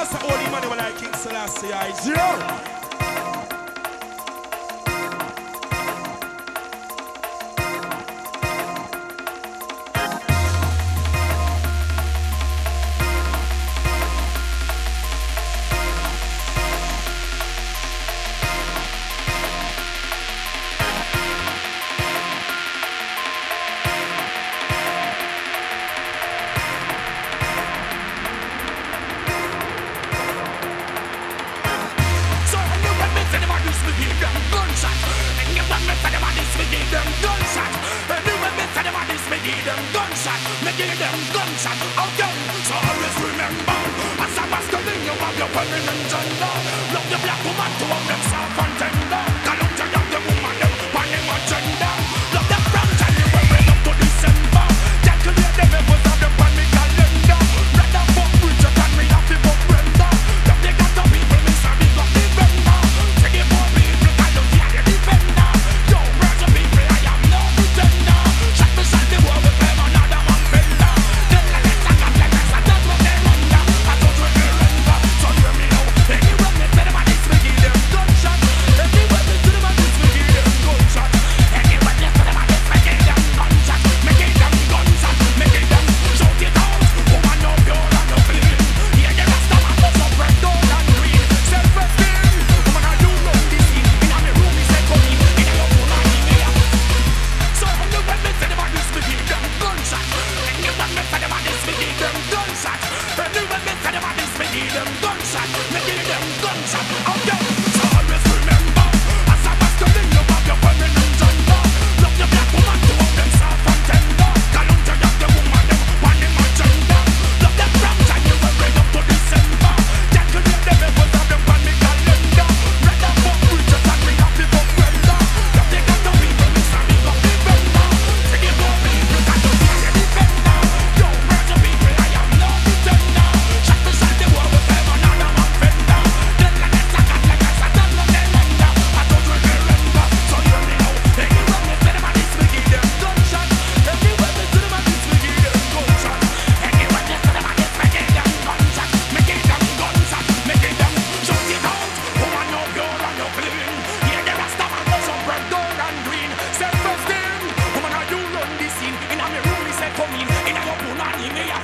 That's the only money when I King Selassie I zero. Criminals Anonymous!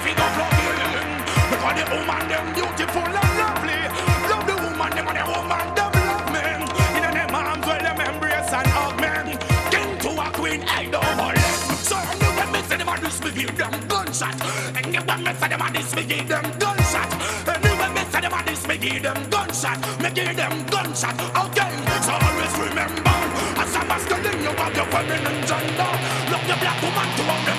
fi go club Because the woman them beautiful and lovely Love the woman them and the woman them love me. In them arms where them embrace and hug me. King to a queen, I don't believe. So I knew when me say them a this me give them gunshot. And knew when me say them a this me give them gunshot. And knew when me say them a this me give them gunshot. Me give them gunshot, okay So always remember As a masculine you have your feminine gender. Love your black woman to a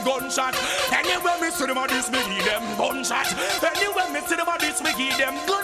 them gunshot. Anywhere me see them a this, me give them gunshot. Anywhere me see them a this, me give them gunshot.